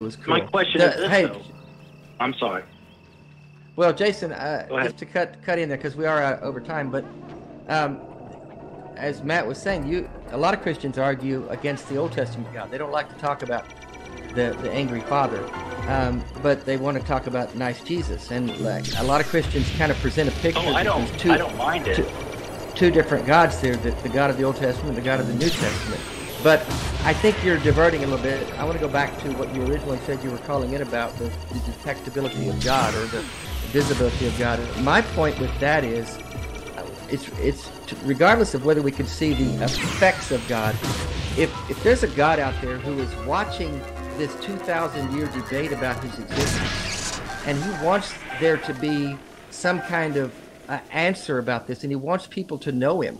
was cool. My question The- is this, hey, though. I'm sorry. Well, Jason, uh, Go just to cut cut in there because we are uh, over time, but um, as Matt was saying, you a lot of Christians argue against the Old Testament God. They don't like to talk about the the angry Father, um, but they want to talk about nice Jesus. And like a lot of Christians kind of present a picture. Oh, I that don't. two, I don't mind it. two, two different gods there: the, the God of the Old Testament, the God of the New Testament. But I think you're diverting a little bit. I want to go back to what you originally said you were calling in about the, the detectability of God or the visibility of God. My point with that is, uh, it's it's regardless of whether we can see the effects of God. If if there's a God out there who is watching this 2,000 year debate about His existence, and He wants there to be some kind of uh, answer about this, and He wants people to know Him